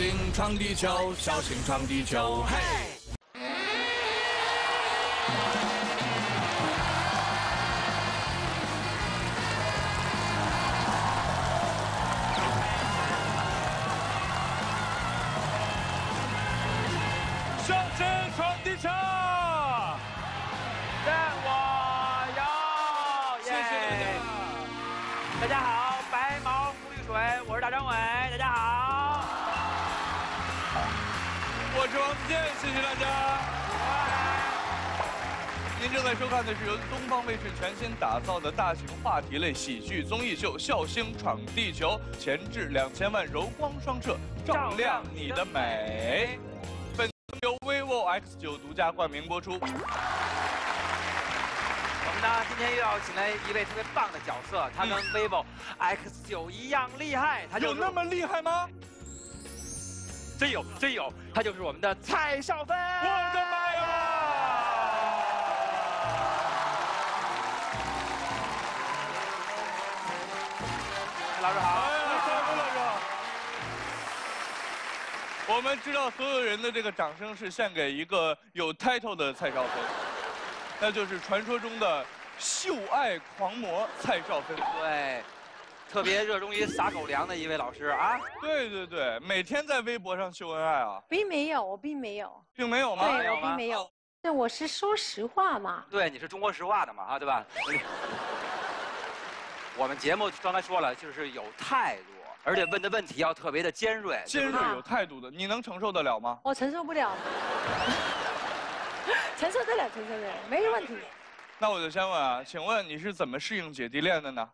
心闯地球，小心闯地球，嘿！造的大型话题类喜剧综艺秀《笑星闯地球》，前置两千万柔光双摄，照亮你的美。本由 vivo X 9独家冠名播出。我们呢，今天又要请来一位特别棒的角色，他跟 vivo X 9一样厉害，他有那么厉害吗？真有真有，他就是我们的蔡少芬。我的妈呀！老师好。哎呀，少芬老师好。我们知道所有人的这个掌声是献给一个有 title 的蔡少芬，那就是传说中的秀爱狂魔蔡少芬。对，特别热衷于撒狗粮的一位老师啊。对对对，每天在微博上秀恩爱啊，并没有，我并没有，并没有吗？对，我并没有。那我是说实话嘛。对，你是中国实话的嘛，啊，对吧？我们节目刚才说了，就是有态度，而且问的问题要特别的尖锐。尖锐有态度的，你能承受得了吗？我承受不了。承受得了，承受得了，没问题。那我就先问啊，请问你是怎么适应姐弟恋的呢？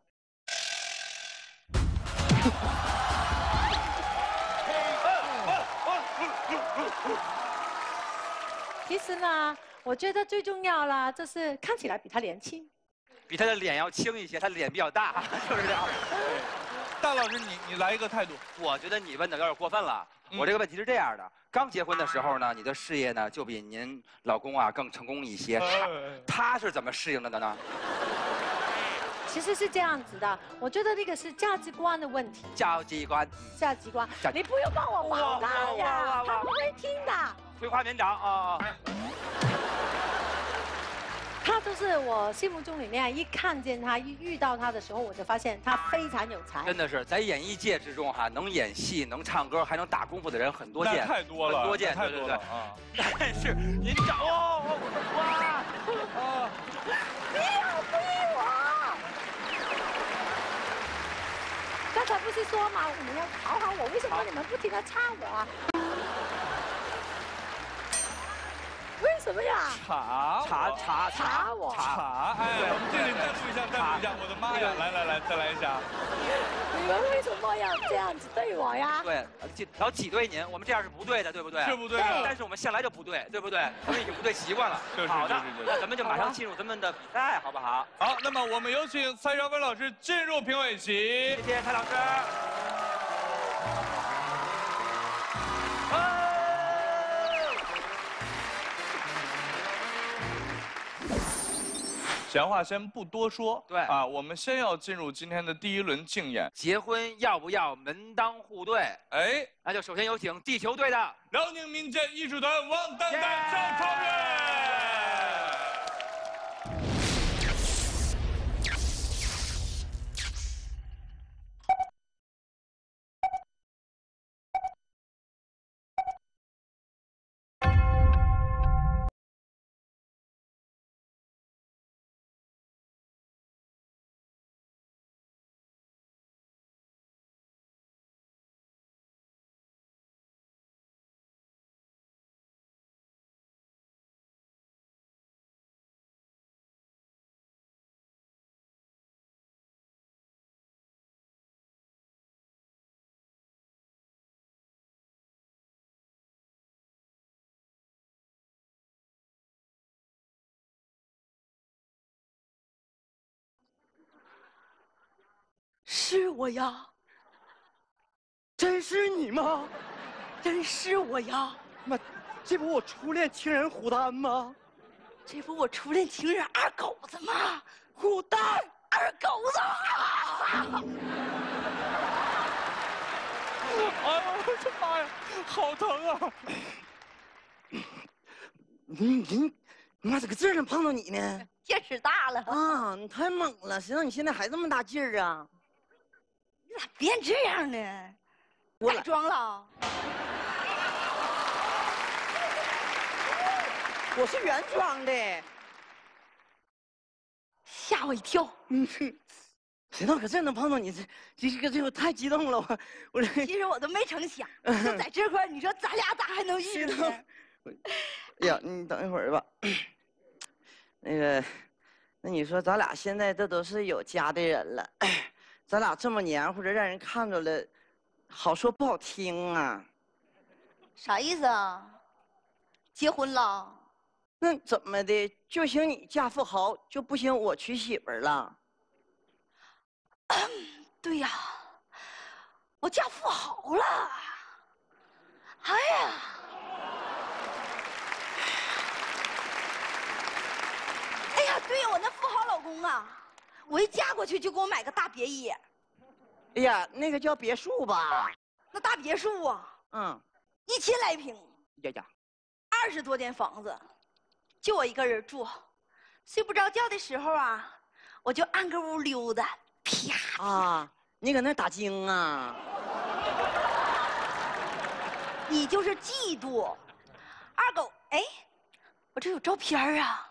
其实呢，我觉得最重要啦，就是看起来比他年轻。比他的脸要轻一些，他脸比较大，就是这样。大老师，你你来一个态度。我觉得你问的有点过分了。嗯我这个问题是这样的：刚结婚的时候呢，你的事业呢就比您老公啊更成功一些。他哎他是怎么适应的呢？其实是这样子的，我觉得那个是价值观的问题。价值观，价值观，你不用帮我保他哇哇哇呀，他不会听的。葵花绵掌啊！他就是我心目中里面，一看见他，一遇到他的时候，我就发现他非常有才。真的是在演艺界之中哈，能演戏、能唱歌、还能打功夫的人很多见，太多了，很多见，那太对对对。多了啊！但是您找哦，哇啊，不要逼我！刚才不是说嘛，你们要讨好我，为什么你们不停的唱我啊？为什么呀？查查我查查我查，哎，我们这里再录一下，再录一下，我的妈呀！来来来，再来一下。你们为什么要这样子对我呀？对，挤然后挤兑您，我们这样是不对的，对不对？是不对的但是我们向来就不对，对不对？我们已经不对习惯了。好的是是是，那咱们就马上进入咱们的比赛，好不好？好，那么我们有请蔡少芬老师进入评委席谢。谢蔡老师。闲话先不多说，对啊，我们先要进入今天的第一轮竞演。结婚要不要门当户对？哎，那就首先有请地球队的辽宁民间艺术团王丹丹、耶赵超越。是我呀，真是你吗？真是我呀！妈，这不我初恋情人胡丹吗？这不我初恋情人二狗子吗？虎丹二狗子！哎呦，我的妈呀，好疼啊！你你你妈咋个这能碰到你呢？劲使大了，啊，你太猛了！谁让你现在还这么大劲儿啊？你咋变这样呢？我改装了？我是原装的。吓我一跳！嗯，谁道可这能碰到你？这这个这我太激动了，我我这其实我都没成想，就在这块儿，你说咱俩咋还能遇激动呢？。哎呀，你等一会儿吧。那个，那你说咱俩现在这都是有家的人了，咱俩这么黏糊着，让人看着了，好说不好听啊。啥意思啊？结婚了？那怎么的？就行你嫁富豪，就不行我娶媳妇儿了？对呀，我嫁富豪了。哎呀，哎呀，对呀，我那富豪老公啊，我一嫁过去就给我买个大别野，哎呀，那个叫别墅吧？那大别墅啊，嗯，一千来平，呀呀，二十多间房子，就我一个人住。睡不着觉的时候啊，我就按个屋溜达，啪啊，你搁那打精啊？你就是嫉妒。二狗，哎，我这有照片儿啊，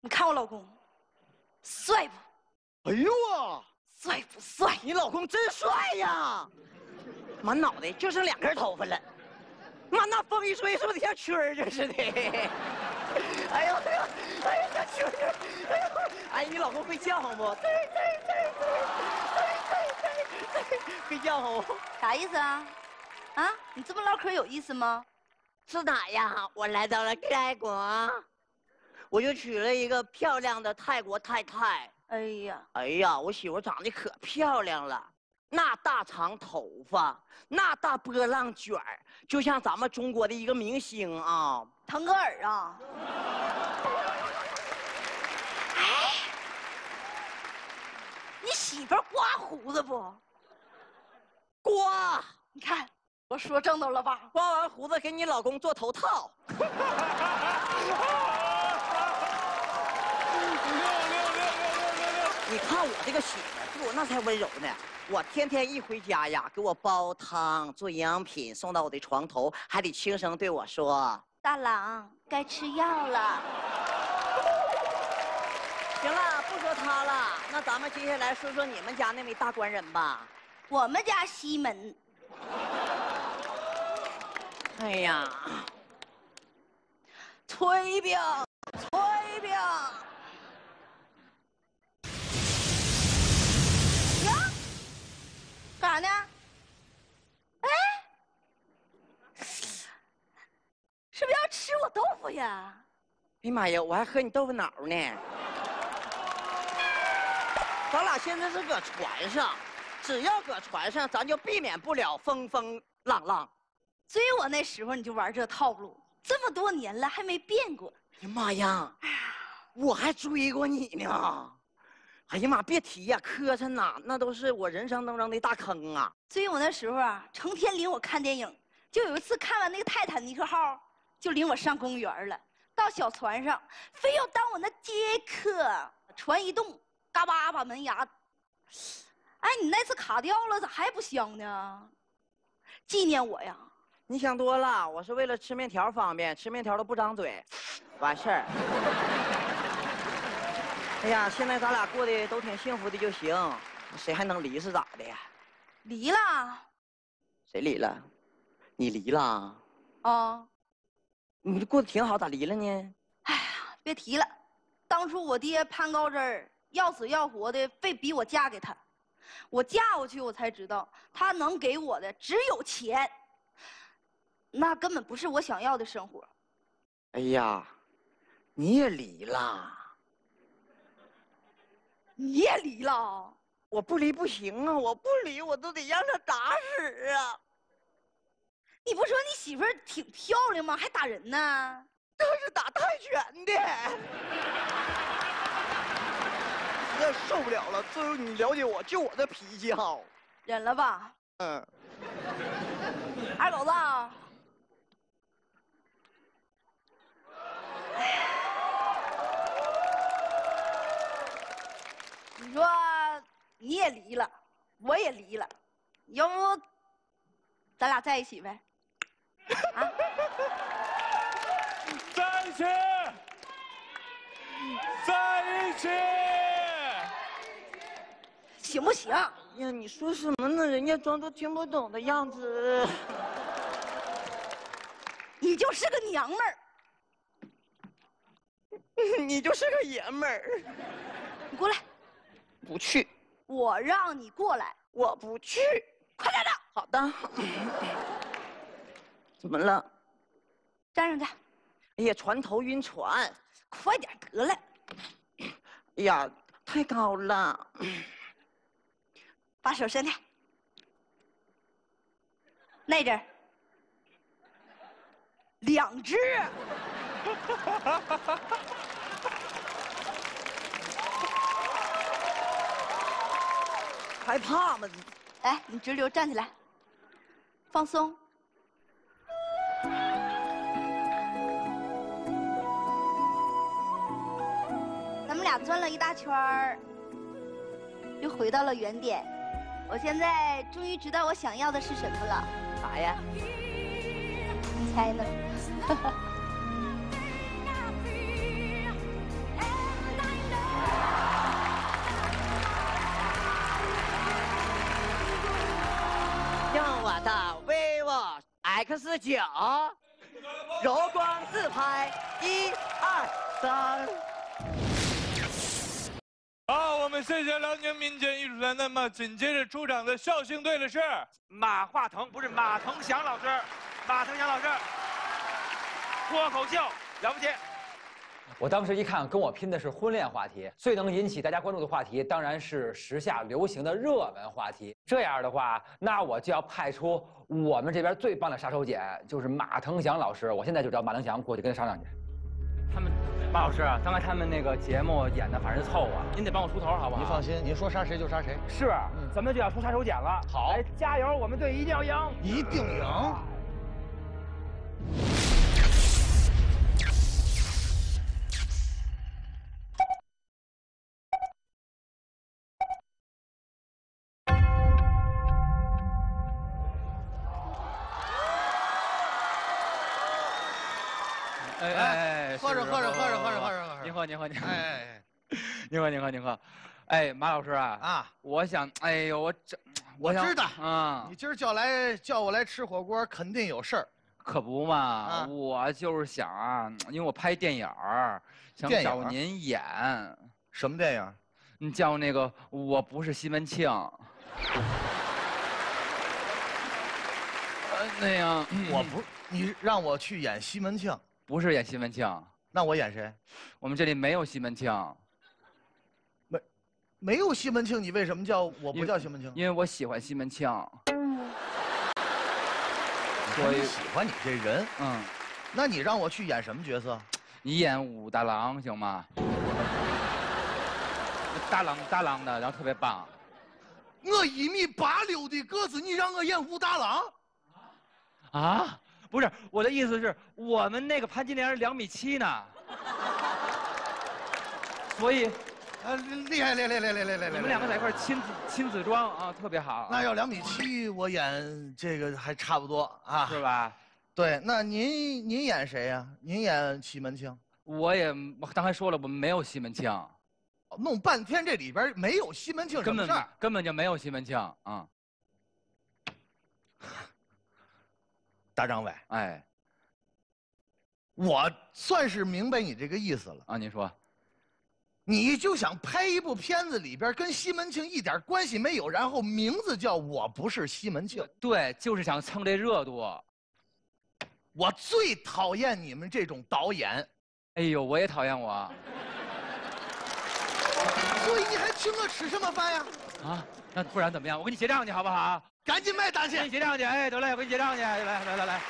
你看我老公，帅不？哎呦啊！帅不帅？你老公真帅呀，满脑袋就剩两根头发了，妈那风一吹，是不是得像蛐儿似的？哎呦哎呦哎呦，像蛐儿！哎呦，哎，你老公会叫唤不？对对对对对对对，会叫唤不？啥意思啊？啊，你这么唠嗑有意思吗？是哪呀？我来到了泰国，我就娶了一个漂亮的泰国太太。哎呀，哎呀，我媳妇长得可漂亮了，那大长头发，那大波浪卷儿，就像咱们中国的一个明星啊。腾格尔啊！哎，你媳妇刮胡子不？刮，你看我说正道了吧？刮完胡子给你老公做头套。你看我这个媳妇对我那才温柔呢。我天天一回家呀，给我煲汤、做营养品送到我的床头，还得轻声对我说大郎该吃药了。：“行了，不说他了，那咱们接下来说说你们家那位大官人吧。我们家西门哎呀，炊饼，炊饼。呀，干啥呢？哎，是不是要吃我豆腐呀？哎呀妈呀，我还喝你豆腐脑呢。咱俩现在是搁船上，只要搁船上，咱就避免不了风风浪浪。追我那时候你就玩这套路，这么多年了还没变过。哎呀妈呀，我还追过你呢！哎呀妈，别提呀，磕碜呐，那都是我人生当中的大坑啊！追我那时候啊，成天领我看电影。就有一次看完那个泰坦尼克号，就领我上公园了。到小船上，非要当我那杰克。船一动，嘎巴把门牙。哎，你那次卡掉了，咋还不香呢？纪念我呀！你想多了，我是为了吃面条方便，吃面条都不张嘴，完事儿。哎呀，现在咱俩过得都挺幸福的就行，谁还能离是咋的呀？离了谁离了？你离了？啊！你这过得挺好，咋离了呢？哎呀，别提了，当初我爹攀高枝儿，要死要活的，非逼我嫁给他。我嫁过去，我才知道他能给我的只有钱，那根本不是我想要的生活。哎呀，你也离了？你也离了？我不离不行啊！我不离，我都得让他打死啊！你不说你媳妇儿挺漂亮吗？还打人呢？那是打泰拳的。实在受不了了，最后你了解我，就我这脾气好。忍了吧，嗯，二狗子你说你也离了，我也离了，要不咱俩在一起呗？啊，在一起，在一起。行不行？呀，你说什么呢？人家装作听不懂的样子。你就是个娘们儿，你就是个爷们儿。你过来，不去，我让你过来，我不去。快点的，好的。怎么了？站上去，哎呀，船头晕船。快点得了，哎呀，太高了。把手伸开，那阵儿，两只，害怕吗？来，你直流站起来，放松。咱们俩转了一大圈儿，又回到了原点。我现在终于知道我想要的是什么了，啥呀？你猜呢？的 vivo X 九，柔光自拍，一二三。好，我们谢谢辽宁民间艺术团。那么紧接着出场的校庆队的是马化腾不是马腾祥老师，马腾祥老师，脱口秀了不起。我当时一看，跟我拼的是婚恋话题，最能引起大家关注的话题，当然是时下流行的热门话题。这样的话，那我就要派出我们这边最棒的杀手锏，就是马腾祥老师。我现在就找马腾祥过去跟他商量去。他们马老师啊，刚才他们那个节目演的反正凑合，您得帮我出头好不好？您放心，您说杀谁就杀谁，是，咱们就要出杀手锏了。好来加油，我们队一定要赢。一定赢。您好您好您好，哎 您好您好您好。哎，马老师啊，啊，我想，哎呦，我这，我知道啊你，今儿叫来叫我来吃火锅，肯定有事儿。可不嘛，啊。我就是想啊，因为我拍电影儿，想找您演，什么电影？你叫那个我不是西门庆。呃，那样，我不，你让我去演西门庆，不是演西门庆，那我演谁？我们这里没有西门庆，没没有西门庆，你为什么叫我不叫西门庆？因为我喜欢西门庆。所以喜欢你这人，嗯，那你让我去演什么角色？你演武大郎行吗？大郎大郎的，然后特别棒。我一米八六的个子，你让我演武大郎？啊，不是，我的意思是我们那个潘金莲两米七呢，所以啊，厉害厉害厉害厉害！你们两个在一块亲子亲子装啊，特别好。那要两米七，我演这个还差不多啊。是吧？对，那您您演谁呀、您演西门庆？我也我刚才说了，我们没有西门庆，弄半天这里边没有西门庆什根本么事儿。根本就没有西门庆啊、大张伟，哎我算是明白你这个意思了。啊，您说你就想拍一部片子里边跟西门庆一点关系没有，然后名字叫我不是西门庆。对，就是想蹭这热度。我最讨厌你们这种导演，哎呦，我也讨厌我所以你还请我吃什么饭呀？啊，那不然怎么样？我给你结账去好不好？赶紧买单去给！你结账去，哎，得嘞，我给你结账去，来来来来。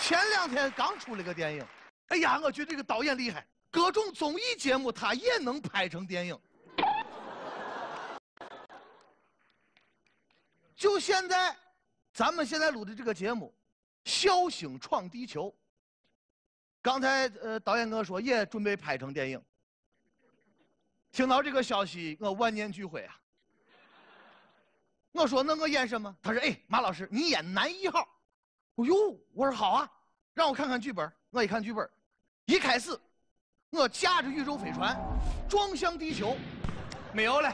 前两天刚出了个电影，哎呀，我觉得这个导演厉害，各种综艺节目他也能拍成电影。就现在，咱们现在录的这个节目《笑星闯地球》，刚才呃导演跟我说也准备拍成电影。听到这个消息，我万念俱灰啊！我说那我演什么？他说：“哎，马老师，你演男一号。”哎呦，我说好啊，让我看看剧本。我一看剧本，一开始我驾着宇宙飞船撞向地球，没有了。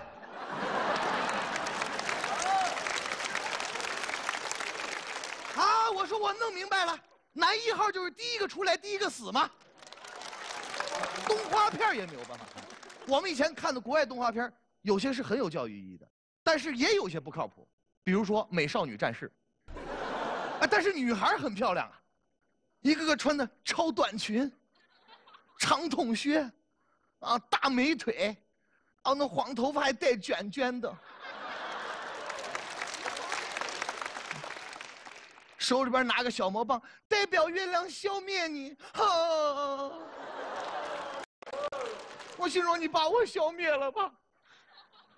啊，我说我弄明白了，男一号就是第一个出来，第一个死嘛。动画片也没有办法。我们以前看的国外动画片，有些是很有教育意义的，但是也有些不靠谱。比如说《美少女战士》，啊，但是女孩很漂亮啊，一个个穿的超短裙、长筒靴，啊，大美腿，啊，那黄头发还带卷卷的，手里边拿个小魔棒，代表月亮消灭你，哈。我心说你把我消灭了吧，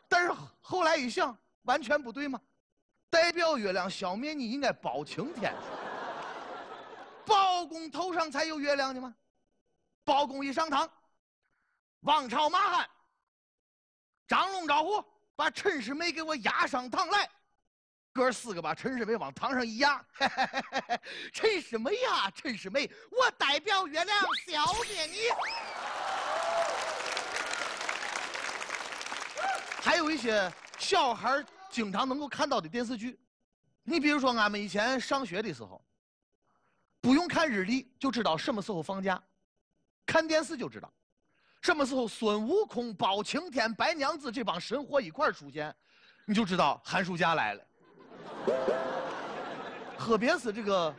但是后来一想，完全不对嘛。代表月亮消灭你，应该包青天。包公头上才有月亮的吗？包公一上堂，王朝马汉，张龙赵虎把陈世美给我押上堂来，哥四个把陈世美往堂上一压，陈世美呀，陈世美，我代表月亮消灭你。还有一些小孩经常能够看到的电视剧，你比如说俺们以前上学的时候，不用看日历就知道什么时候放假，看电视就知道，什么时候孙悟空、包青天、白娘子这帮神货一块出现，你就知道寒暑假来了。特别是这个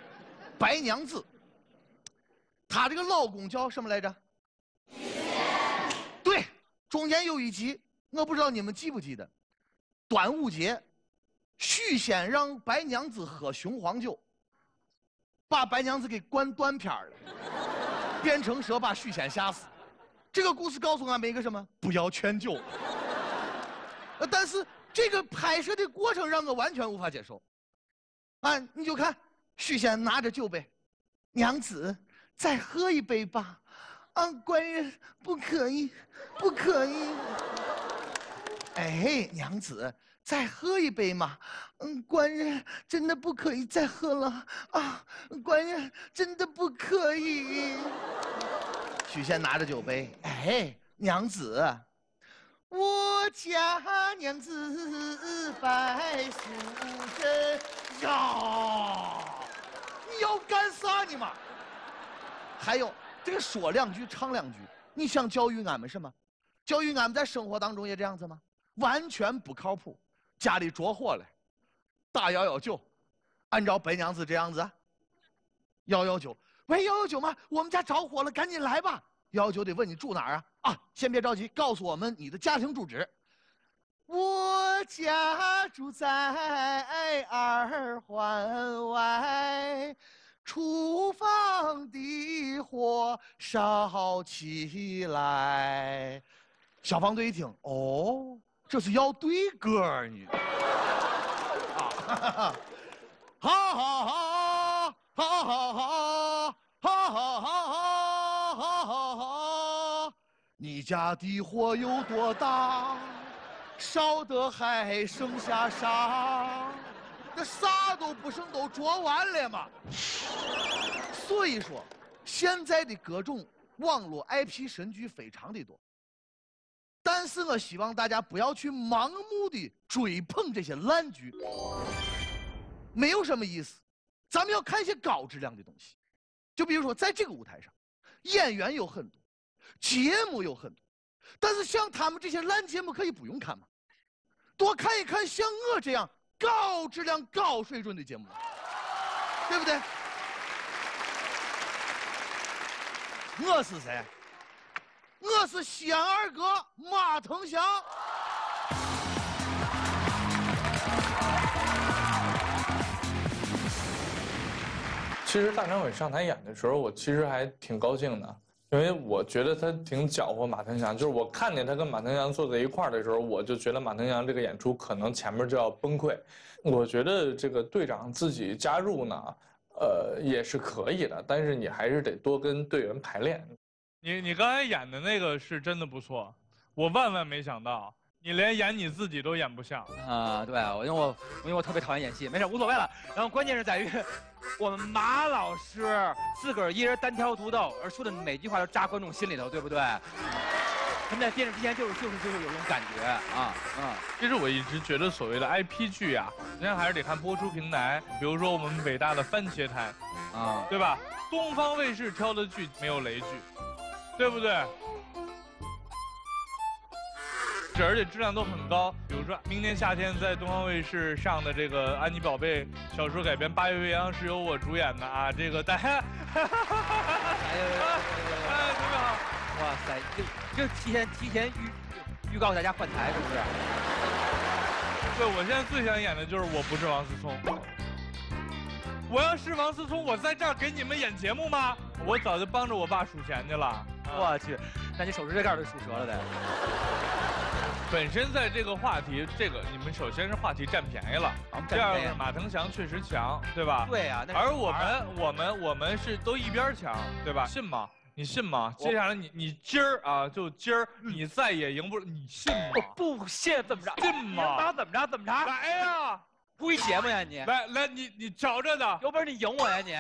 白娘子，她这个老公叫什么来着？对，中间有一集。我不知道你们记不记得，端午节，许仙让白娘子喝雄黄酒，把白娘子给灌断片了，变成蛇把许仙吓死。这个故事告诉俺们一个什么？不要劝酒。但是这个拍摄的过程让我完全无法接受。啊，你就看许仙拿着酒杯，娘子，再喝一杯吧。啊，官人不可以，不可以。哎，娘子，再喝一杯嘛。嗯，官人真的不可以再喝了啊！官人真的不可以。许仙拿着酒杯，哎，娘子，我家娘子白素贞呀，你要干啥你嘛？还有这个说两句唱两句，你想教育俺们什么？教育俺们在生活当中也这样子吗？完全不靠谱，家里着火了，打幺幺九，按照白娘子这样子，幺幺九，喂幺幺九吗？我们家着火了，赶紧来吧。幺幺九得问你住哪儿啊？啊，先别着急，告诉我们你的家庭住址。我家住在二环外，厨房的火烧起来。消防队一听，哦。这是要对歌呢，啊，哈哈哈，哈哈哈，哈哈哈，哈哈哈，你家的火有多大？烧得还剩下啥？那啥都不剩，都着完了嘛。所以说，现在的各种网络 IP 神剧非常的多。但是我希望大家不要去盲目的追捧这些烂剧，没有什么意思。咱们要看一些高质量的东西，就比如说在这个舞台上，演员有很多，节目有很多，但是像他们这些烂节目可以不用看吗？多看一看像我这样高质量、高水准的节目，对不对？我是谁？我是西安二哥马腾祥。其实大张伟上台演的时候，我其实还挺高兴的，因为我觉得他挺搅和马腾祥，就是我看见他跟马腾祥坐在一块儿的时候，我就觉得马腾祥这个演出可能前面就要崩溃。我觉得这个队长自己加入呢，呃，也是可以的，但是你还是得多跟队员排练。你你刚才演的那个是真的不错，我万万没想到，你连演你自己都演不像。啊，对，我因为我因为我特别讨厌演戏，没事无所谓了。然后关键是在于，我们马老师自个儿一人单挑独斗，而说的每句话都扎观众心里头，对不对？他们在电视机前就是就是就是有这种感觉啊，嗯。其实我一直觉得所谓的 IP 剧啊，实际上还是得看播出平台，比如说我们伟大的番茄台，啊，对吧？东方卫视挑的剧没有雷剧，对不对？这而且质量都很高，比如说明年夏天在东方卫视上的这个安妮宝贝小说改编《八月未央》是由我主演的啊，这个大家，哎，特别好，哇塞，就就提前提前预预告大家换台是不是？对，我现在最想演的就是我不是王思聪。我要是王思聪，我在这儿给你们演节目吗？我早就帮着我爸数钱去了。我去，那你手指甲盖都数折了得。本身在这个话题，这个你们首先是话题占便宜了，第二个马腾祥确实强，对吧？对呀。而我们我们我们是都一边强，对吧？信吗？你信吗？接下来你你今儿啊，就今儿你再也赢不了，你信吗？我不信，怎么着？信吗？怎么着？怎么着？来呀！故意节目呀你！来来，你你找着呢，有本事你赢我呀你！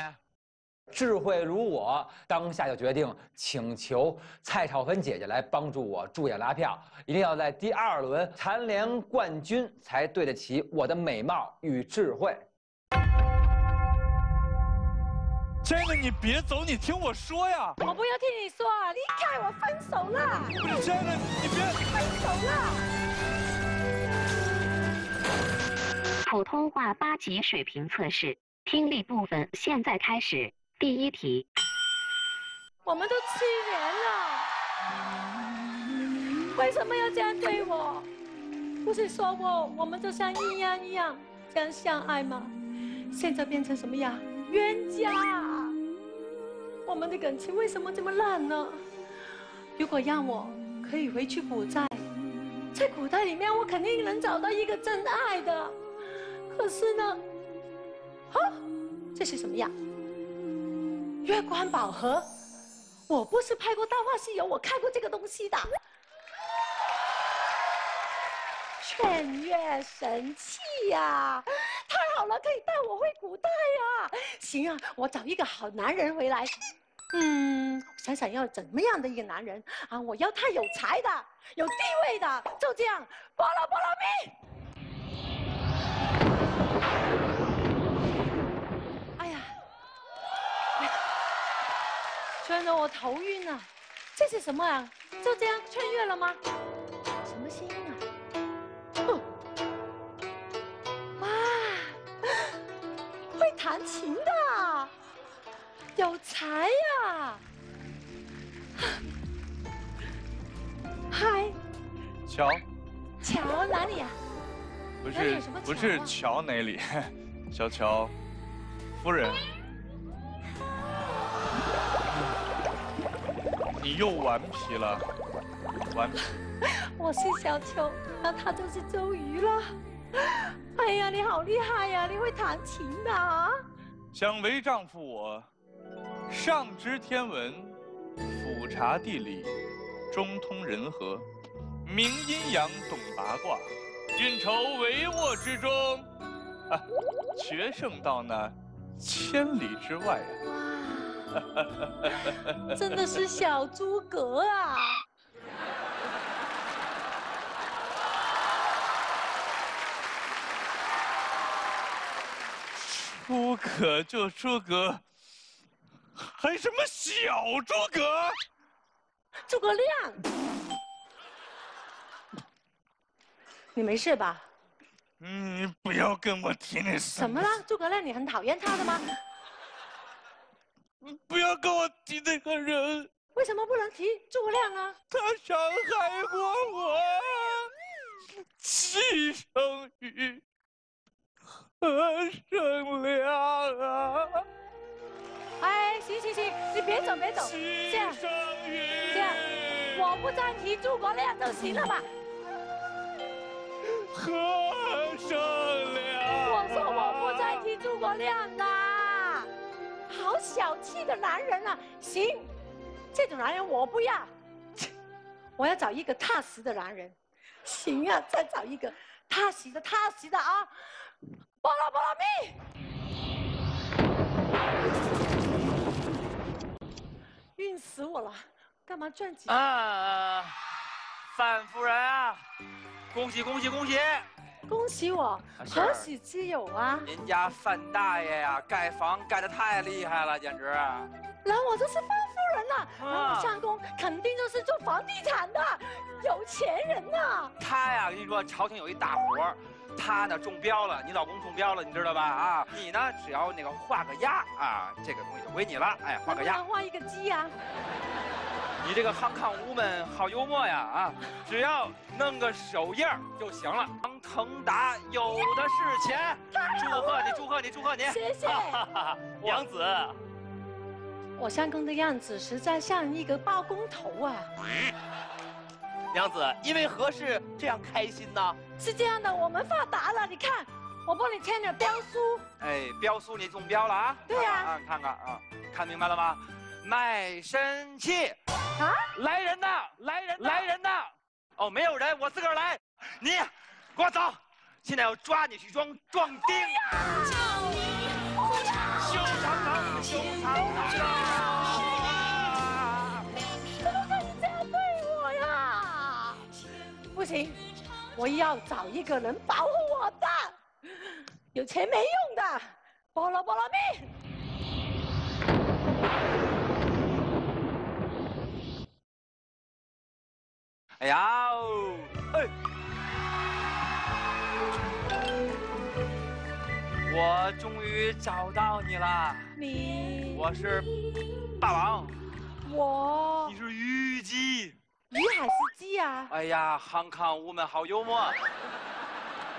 智慧如我，当下就决定请求蔡少芬姐姐来帮助我助演拉票，一定要在第二轮蝉联冠军，才对得起我的美貌与智慧。亲爱的，你别走，你听我说呀！我不要听你说，离开我，分手了！亲爱的，你别分手了！普通话八级水平测试听力部分现在开始。第一题，我们都七年了，为什么要这样对我？不是说过我们就像阴阳一样这样相爱吗？现在变成什么样？冤家！我们的感情为什么这么烂呢？如果让我可以回去古代，在古代里面，我肯定能找到一个真爱的。可是呢，啊，这是什么呀？月光宝盒，我不是拍过《大话西游》，我看过这个东西的。劝月神器呀，太好了，可以带我回古代呀！行啊，我找一个好男人回来。嗯，想想要怎么样的一个男人啊？我要他有才的，有地位的，就这样，菠萝菠萝蜜。穿得我头晕啊，这是什么啊？就这样穿越了吗？什么声音啊？哇，会弹琴的，有才呀！嗨，乔，乔哪里呀？不是，不是乔哪里？小 乔，夫人。你又顽皮了，顽皮。我是小秋，那他就是周瑜了。哎呀，你好厉害呀！你会弹琴的。想为丈夫我，上知天文，俯察地理，中通人和，明阴阳，懂八卦，运筹帷幄之中，啊，决胜到那千里之外呀。真的是小诸葛啊！诸葛就诸葛，还什么小诸葛？诸葛亮，你没事吧？你，不要跟我提那事。怎么了？诸葛亮，你很讨厌他的吗？不要跟我提那个人。为什么不能提诸葛亮啊？他伤害过我，齐胜于何生亮啊！哎，行行行，你别走别走，这样。这样，我不再提诸葛亮就行了吧？和尚了。我说我不再提诸葛亮啦，小气的男人啊！行，这种男人我不要，我要找一个踏实的男人。行啊，再找一个踏实的、踏实的啊！菠萝菠萝蜜，晕死我了！干嘛转几？啊，范夫人啊，恭喜恭喜恭喜！恭喜我，何喜之有啊？您家范大爷呀，盖房盖得太厉害了，简直！来我就是范夫人呐，我相公肯定就是做房地产的有钱人呐。他呀，跟你说，朝廷有一大活儿，他呢中标了，你老公中标了，你知道吧？啊，你呢只要那个画个押啊，这个东西就归你了。哎，画个押能不能。画一个鸡啊？你这个康康屋们好幽默呀啊！只要弄个手印就行了。王腾达有的是钱，祝贺你，祝贺你，祝贺你！谢谢。娘子，我相公的样子实在像一个包工头啊。娘子，因为何事这样开心呢？是这样的，我们发达了，你看，我帮你签了标书。哎，标书你中标了啊？对呀啊，看看啊，看明白了吗？卖身契。啊！来人呐！来人！来人呐！哦，没有人，我自个儿来。你，给我走！现在要抓你去装壮丁。修长啊！怎么可以这样对我呀？不行，我要找一个能保护我的，有钱没用的。菠萝菠萝蜜。哎呀哦，哎，我终于找到你了。你我是霸王，我你是虞姬。虞还是姬啊？哎呀，康康我们好幽默。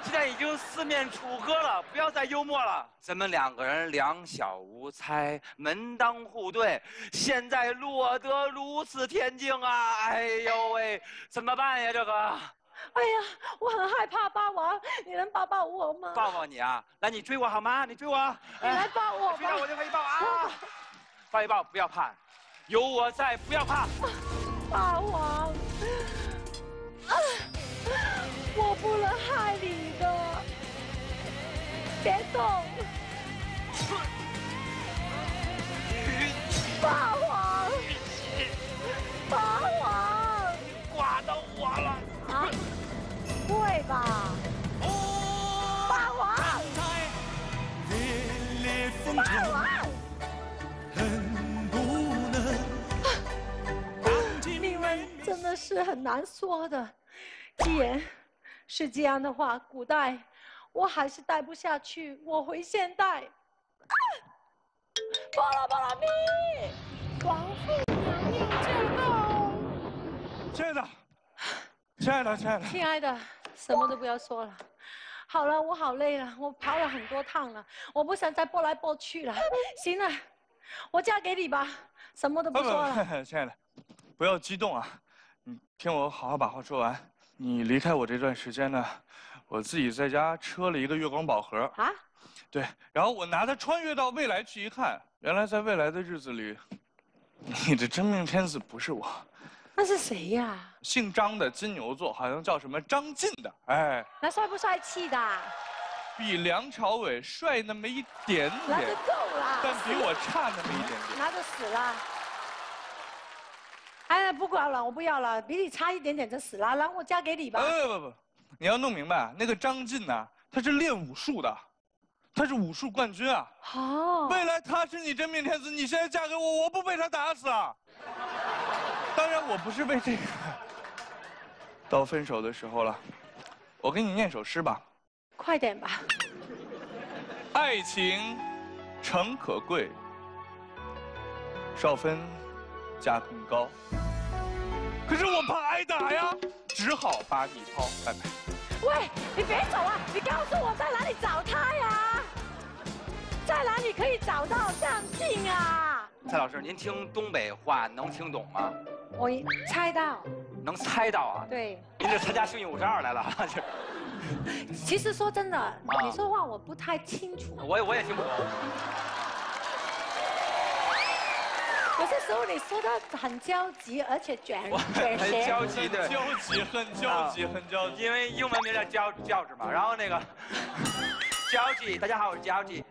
现在已经四面楚歌了，不要再幽默了。咱们两个人两小无猜，门当户对，现在落得如此田径啊！哎呦喂，怎么办呀？这个哎呀，我很害怕霸王，你能抱抱我吗？抱抱你啊！来，你追我好吗？你追我，你来抱我吧追到我就可以抱啊！抱一抱，不要怕，有我在，不要怕。霸王，啊，我不能害你的，别动！霸王，霸王，刮到我了！啊？不会吧？霸王，霸王，恨不能当尽命运真的是很难说的。既然是这样的话，古代我还是待不下去，我回现代。啊！菠萝菠萝蜜，王父娘娘驾到。亲爱的，亲爱的，亲爱的，亲爱的，什么都不要说了。好了，我好累了，我跑了很多趟了，我不想再拨来拨去了。行了，我嫁给你吧，什么都不说了。不，亲爱的，不要激动啊，你听我好好把话说完。你离开我这段时间呢，我自己在家车了一个月光宝盒，啊？对，然后我拿它穿越到未来去一看，原来在未来的日子里，你的真命天子不是我，那是谁呀？姓张的金牛座，好像叫什么张晋的，哎，那帅不帅气的？比梁朝伟帅那么一点点那就点，够了。但比我差那么一点点。那就死了。哎，不管了，我不要了，比你差一点点就死了，让我嫁给你吧。不不不不，你要弄明白啊，那个张晋呐、他是练武术的，他是武术冠军啊。好、未来他是你真命天子，你现在嫁给我，我不被他打死啊！当然，我不是为这个。到分手的时候了，我给你念首诗吧。快点吧。爱情诚可贵，少分价更高。可是我怕挨打呀，只好把你抛。拜拜。喂，你别走啊！你告诉我在哪里找他呀？在哪里可以找到张晋啊？蔡老师，您听东北话能听懂吗？我猜到，能猜到啊？对。您这参加幸运五十二来了？这 其实说真的，你说话我不太清楚。我也我也听不懂。有些时候你说的很焦急，而且卷卷很。焦急的，焦急，很焦急，很焦急。因为英文名叫焦焦子嘛，然后那个焦急，大家好，我是焦急。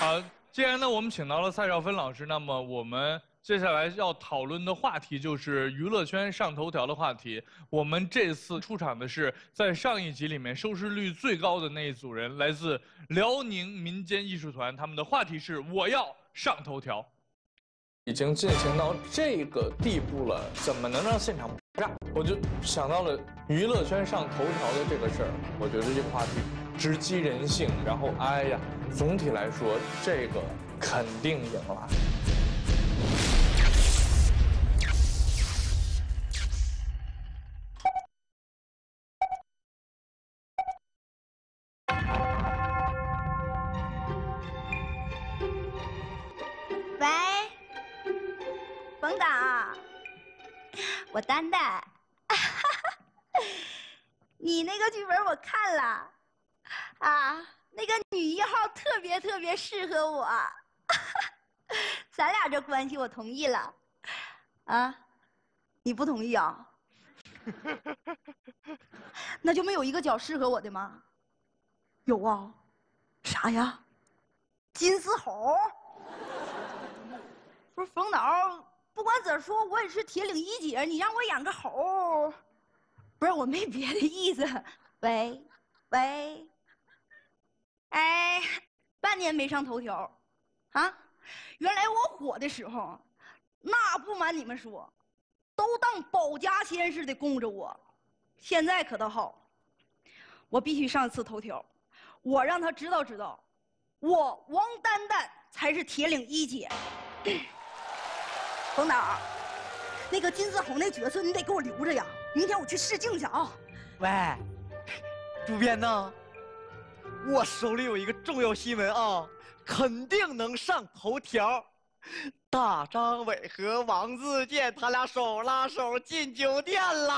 好，既然呢我们请到了蔡少芬老师，那么我们接下来要讨论的话题就是娱乐圈上头条的话题。我们这次出场的是在上一集里面收视率最高的那一组人，来自辽宁民间艺术团，他们的话题是我要上头条。已经进行到这个地步了，怎么能让现场爆炸？我就想到了娱乐圈上头条的这个事儿。我觉得这个话题直击人性，然后哎呀，总体来说这个肯定赢了。我丹丹，你那个剧本我看了，啊，那个女一号特别特别适合我，咱俩这关系我同意了，啊，你不同意啊？那就没有一个角适合我的吗？有啊，啥呀？金丝猴。不是冯导，不管怎么说，我也是铁岭一姐，你让我演个猴，不是我没别的意思。喂，喂，哎，半年没上头条，啊，原来我火的时候，那不瞒你们说，都当保家仙似的供着我，现在可倒好，我必须上一次头条，我让他知道知道，我王丹丹才是铁岭一姐。冯导，那个金丝猴那角色你得给我留着呀，明天我去试镜去啊。喂，主编呢？我手里有一个重要新闻啊，肯定能上头条。大张伟和王自健他俩手拉手进酒店了。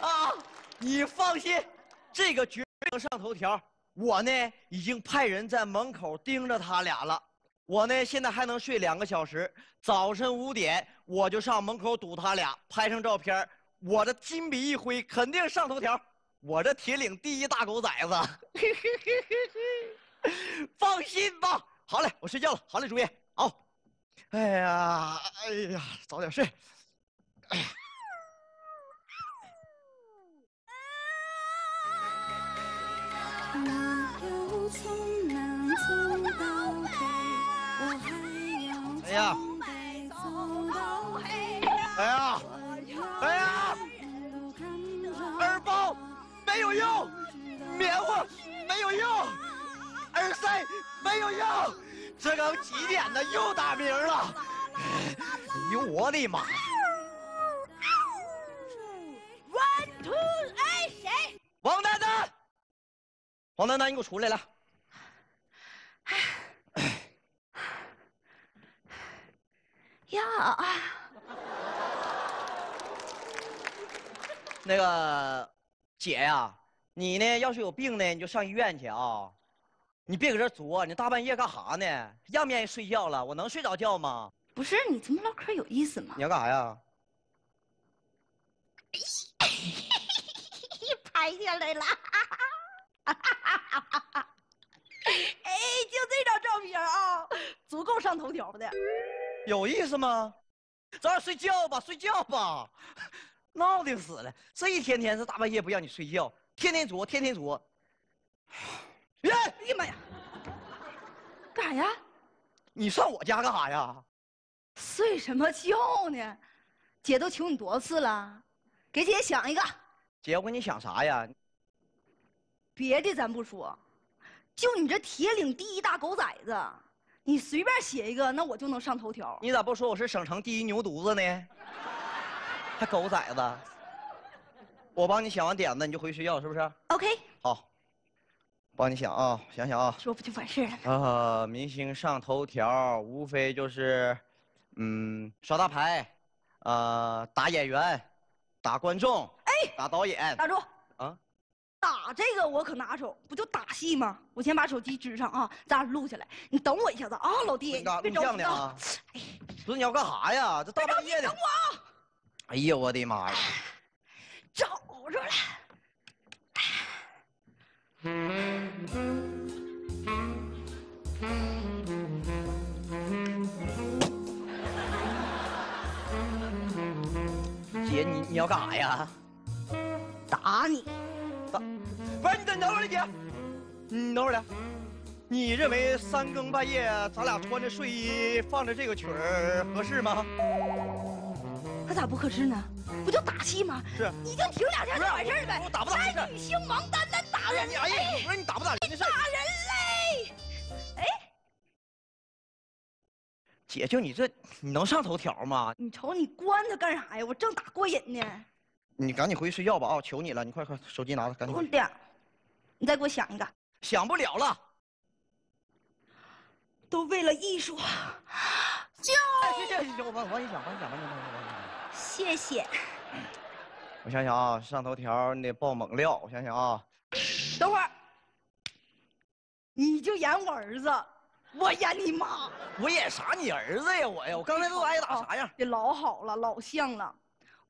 啊，你放心，这个绝对能上头条。我呢，已经派人在门口盯着他俩了。我呢，现在还能睡两个小时。早晨五点，我就上门口堵他俩，拍上照片。我这金笔一挥，肯定上头条。我这铁岭第一大狗崽子，放心吧。好嘞，我睡觉了。好嘞，主编。好。哎呀，哎呀，早点睡。哎呀。哎呀！哎呀！耳包没有用，棉花没有用，耳塞没有用，这刚几点呢？又打鸣了！哎呦我的妈？王丹丹，王丹丹，你给我出来了！呀，那个姐呀，你呢？要是有病呢，你就上医院去啊！你别搁这作，你大半夜干哈呢？让不让人睡觉了？我能睡着觉吗？不是，你这么唠嗑有意思吗？你要干啥呀？拍下来了！哎，就这张照片啊，足够上头条的。有意思吗？早点睡觉吧，睡觉吧，闹的死了！这一天天是大半夜不让你睡觉，天天作，天天作。哎呀妈呀！干啥呀？你上我家干啥呀？睡什么觉呢？姐都求你多少次了，给姐想一个。姐，我跟你想啥呀？别的咱不说，就你这铁岭第一大狗崽子。你随便写一个，那我就能上头条。你咋不说我是省城第一牛犊子呢？还狗崽子！我帮你想完点子，你就回去睡觉，是不是？OK。好。帮你想啊，想想啊。说不就完事儿了？呃，明星上头条，无非就是，嗯，耍大牌，呃，打演员，打观众，哎，打导演。打住！啊，打这个我可拿手，不就打戏吗？我先把手机支上啊，咱俩录下来。你等我一下子啊，老弟，你干别着急啊？不是你要干啥呀？这大半夜的。等我啊，哎呀，我的妈呀！找着了。姐，你你要干啥呀？打你！打！不是你等等会儿，姐，你等会儿来。你认为三更半夜咱俩穿着睡衣放着这个曲儿合适吗？可咋不合适呢？不就打戏吗？是。你就停两下就完事儿呗。我打不打人男女性王丹丹打人你哎呀，不是你打不打人的事儿？打人嘞！哎，姐，就你这，你能上头条吗？你瞅你关他干啥呀？我正打过瘾呢。你赶紧回去睡觉吧啊！求你了，你快快手机拿着，赶紧回去。混的，你再给我想一个。想不了了。都为了艺术，就哎，行行行，我帮帮你想，帮你想，帮你想，帮你想。谢谢。我想想啊，上头条你得爆猛料。我想想啊，等会儿，你就演我儿子，我演你妈。我演啥？你儿子呀，我呀，我刚才都挨打啥样？也老好了，老像了。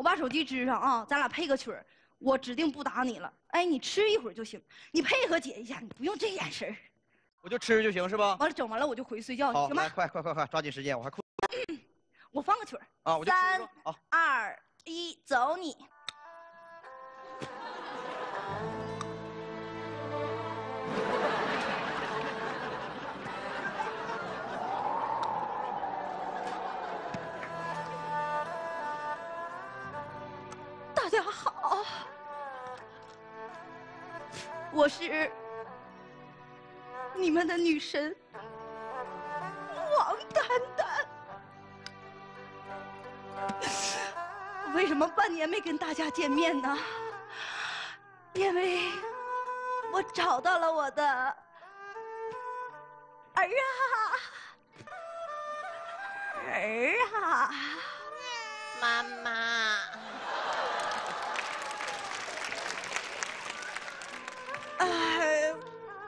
我把手机支上啊，咱俩配个曲儿，我指定不打你了。哎，你吃一会儿就行，你配合姐一下，你不用这眼神儿。我就吃就行是吧？完了整完了我就回去睡觉，好，行吗，？快快快快，抓紧时间，我还困我放个曲儿，啊！我就三。二一，走你！我是你们的女神王丹丹。为什么半年没跟大家见面呢？因为我找到了我的儿啊，儿啊，妈妈，哎，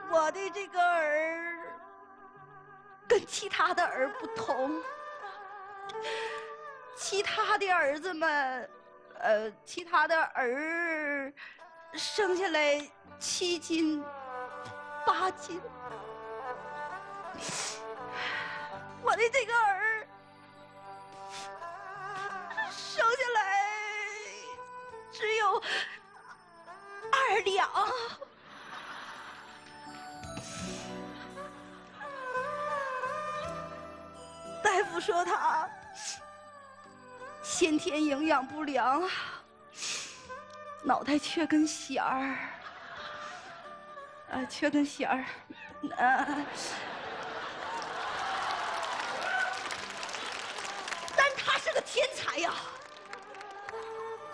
我的这个儿跟其他的儿不同，其他的儿子们，呃，其他的儿生下来七斤八斤，我的这个儿生下来只有二两。大夫说他先天营养不良，脑袋缺根弦儿，呃，缺根弦儿，呃，但他是个天才呀！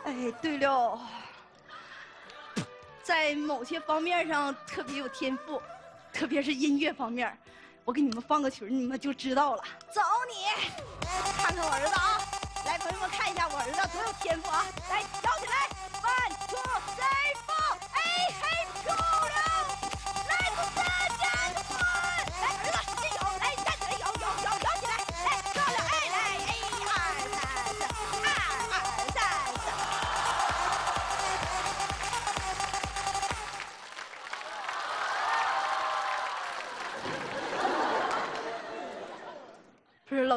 哎，对了，在某些方面上特别有天赋，特别是音乐方面。我给你们放个曲，你们就知道了。走，看看我儿子啊！来，朋友们看一下我儿子多有天赋啊！来，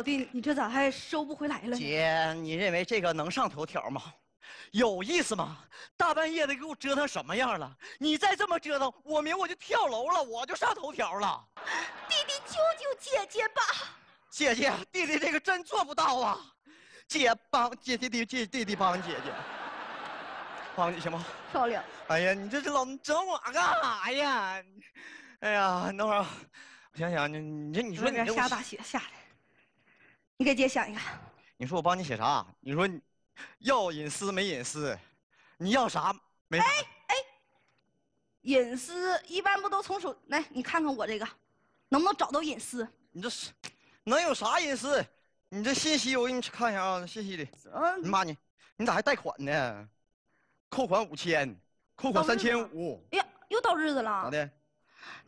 弟，你这咋还收不回来了？姐，你认为这个能上头条吗？有意思吗？大半夜的给我折腾什么样了？你再这么折腾，我明我就跳楼了，我就上头条了。弟弟救救姐姐吧！姐姐，弟弟这个真做不到啊！姐帮姐弟弟弟弟弟帮姐姐，帮你行吗？漂亮。哎呀，你这是老整我干啥呀？哎呀，等会儿啊，我想想，你你这你说外你这面下大雪下来，你给姐想一个。你说我帮你写啥？你说你要隐私没隐私？你要啥没啥？隐私一般不都从手来？你看看我这个，能不能找到隐私？你这是能有啥隐私？你这信息我给你看一下啊，信息里。嗯，妈你，你咋还贷款呢？扣款五千，扣款三千五，哎呀，又到日子了咋。的？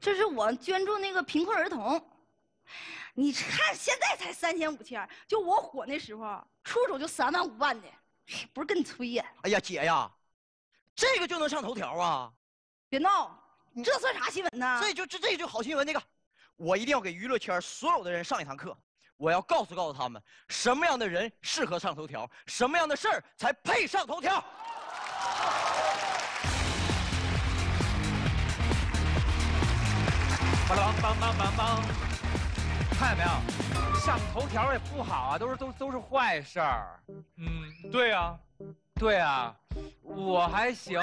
这是我捐助那个贫困儿童。你看现在才三千五千，就我火那时候，出手就三万五万的，不是跟你吹呀？哎呀，姐呀，这个就能上头条啊？别闹，你这算啥新闻呢？这就这这就好新闻，那个，我一定要给娱乐圈所有的人上一堂课，我要告诉告诉他们，什么样的人适合上头条，什么样的事儿才配上头条。梆梆梆梆梆梆，看见没有？上头条也不好啊，都是都都是坏事儿。嗯，对啊，对啊，我还行，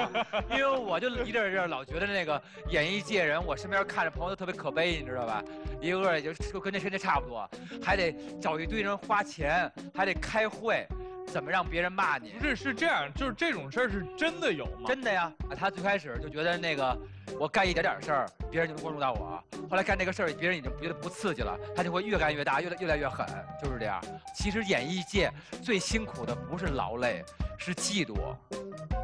因为我就一阵儿一阵儿老觉得那个演艺界人，我身边看着朋友都特别可悲，你知道吧？一个个也就就跟这跟这差不多，还得找一堆人花钱，还得开会，怎么让别人骂你？不是是这样，就是这种事儿是真的有吗？真的呀，他最开始就觉得那个我干一点点事儿，别人就能关注到我。后来干这个事儿，别人已经觉得不刺激了，他就会越干越大，越来越来越狠，就是这样。其实演艺界最辛苦的不是劳累，是嫉妒，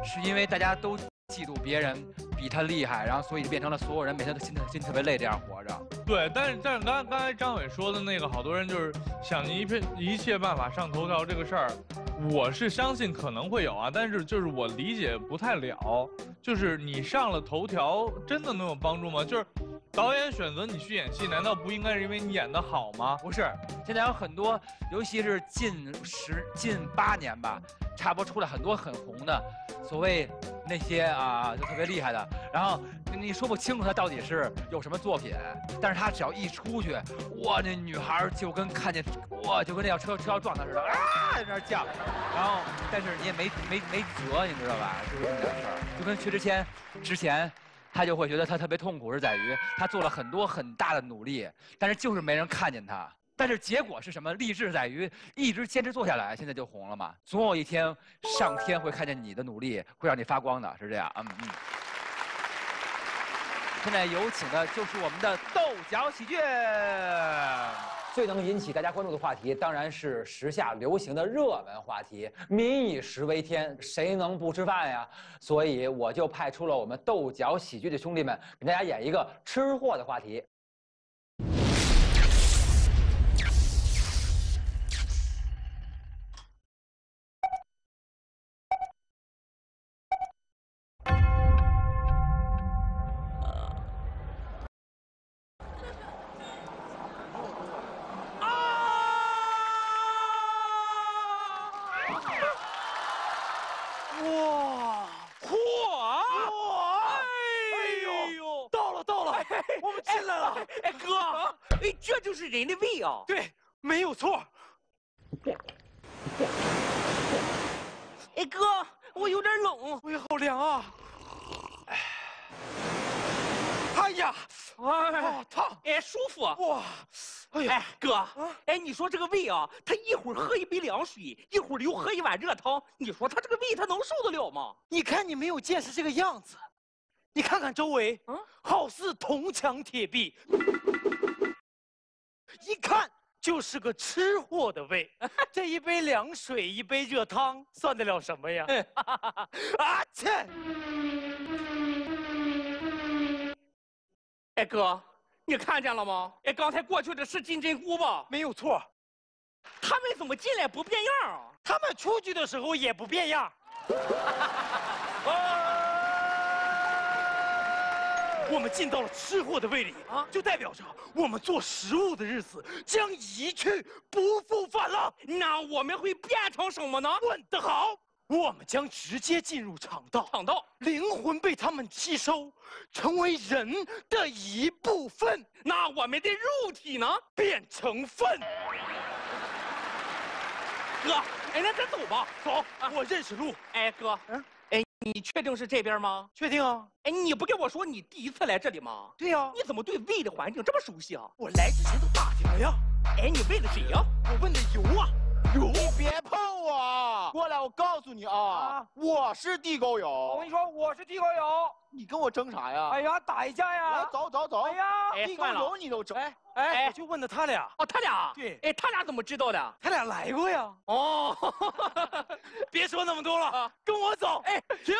是因为大家都嫉妒别人比他厉害，然后所以就变成了所有人每天都心特心特别累这样活着。对，但是但是刚刚才张伟说的那个，好多人就是想尽一片一切办法上头条这个事儿，我是相信可能会有啊，但是就是我理解不太了，就是你上了头条真的能有帮助吗？就是导演选择你去演戏，难道不应该是因为你演得好吗？不是，现在有很多，尤其是近十近八年吧，差不多出来很多很红的，所谓那些啊就特别厉害的，然后你说不清楚他到底是有什么作品，但是他只要一出去，哇，那女孩就跟看见哇就跟那要车车要撞他似的啊，在那叫，然后但是你也没没没辙，你知道吧？就是这么点事儿，就跟薛之谦之前。他就会觉得他特别痛苦，是在于他做了很多很大的努力，但是就是没人看见他。但是结果是什么？励志在于一直坚持做下来，现在就红了嘛。总有一天，上天会看见你的努力，会让你发光的，是这样。嗯嗯。现在有请的就是我们的豆角喜剧。最能引起大家关注的话题，当然是时下流行的热门话题。民以食为天，谁能不吃饭呀？所以我就派出了我们豆角喜剧的兄弟们，给大家演一个吃货的话题。哇，嚯！哎呦，到了到了，我们进来了。哎哥，哎这就是人的胃啊！对，没有错。哎哥，我有点冷，我也好凉啊。哎呀，哎，烫，哎舒服。哇，哎呀，哎哥，哎你说这个胃啊，他一会儿喝一杯凉水，一会儿又喝一碗热汤，你说他这个胃他能受得了吗？你看你没有见识这个样子，你看看周围，嗯好似铜墙铁壁，一看就是个吃货的胃。这一杯凉水，一杯热汤，算得了什么呀？啊切！哎哥，你看见了吗？哎，刚才过去的是金针菇吧？没有错，他们怎么进来不变样啊？他们出去的时候也不变样。我们进到了吃货的胃里啊，就代表着我们做食物的日子将一去不复返了。那我们会变成什么呢？问得好，我们将直接进入肠道，肠道，灵魂被他们吸收，成为人的一部分。那我们的肉体呢？变成粪。哥，哎，那咱走吧。走，我认识路。哎哥，嗯，哎，你确定是这边吗？确定啊。哎，你不跟我说你第一次来这里吗？对呀。你怎么对胃的环境这么熟悉啊？我来之前都打听了呀。哎，你喂的谁呀？我问的油啊。你别碰我！过来，我告诉你啊，我是地沟油。我跟你说，我是地沟油。你跟我争啥呀？哎呀，打一架呀！来，走走走！哎呀，地沟油你都争？哎哎，我就问的他俩。哦，他俩。对。哎，他俩怎么知道的？他俩来过呀。哦。别说那么多了，跟我走。哎，停！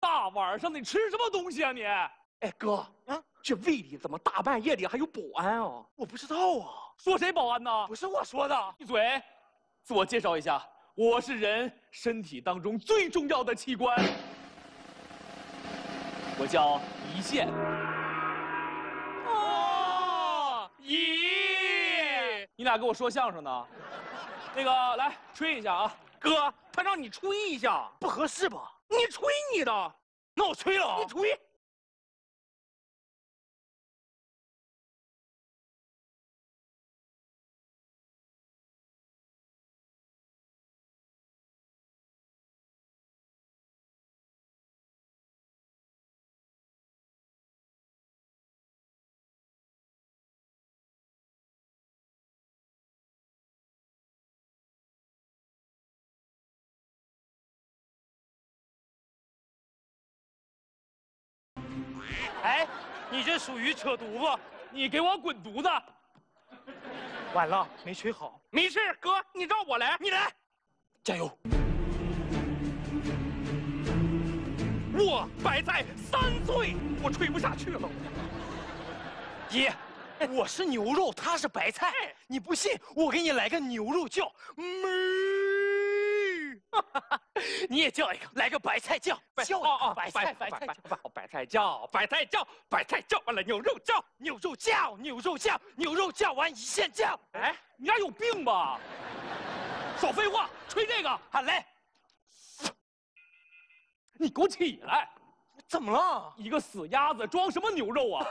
大晚上的你吃什么东西啊你？哎哥，啊，这胃里怎么大半夜里还有保安啊？我不知道啊。说谁保安呢？不是我说的。闭嘴！自我介绍一下，我是人身体当中最重要的器官，我叫胰腺。哦，咦，你俩跟我说相声呢？那个，来吹一下啊，哥，他让你吹一下，不合适吧？你吹你的，那我吹了啊，你吹。哎，你这属于扯犊子！你给我滚犊子！完了，没吹好。没事，哥，你让我来，你来，加油！我白菜三岁，我吹不下去了。爹，我是牛肉，他是白菜。你不信，我给你来个牛肉叫，你也叫一个，来个白菜叫，叫哦哦，白菜白菜叫，白菜叫，白菜叫，白菜叫完了牛肉叫，牛肉叫，牛肉叫，牛肉叫完一线叫。哎，你俩有病吧？少废话，吹这个，喊嘞。你给我起来！怎么了？一个死鸭子装什么牛肉啊？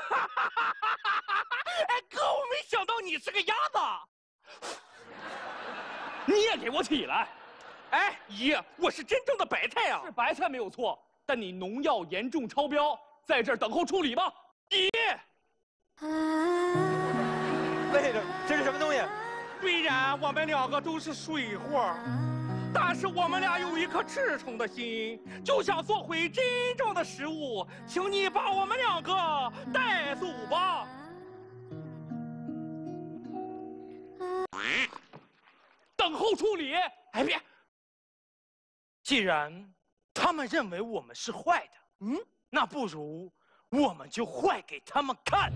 哎，哥，我没想到你是个鸭子。你也给我起来！哎，姨，我是真正的白菜啊！是白菜没有错，但你农药严重超标，在这儿等候处理吧。姨，那个这是什么东西？虽然我们两个都是水货。但是我们俩有一颗赤诚的心，就想做回真正的食物，请你把我们两个带走吧。等候处理。哎别，既然他们认为我们是坏的，嗯，那不如我们就坏给他们看。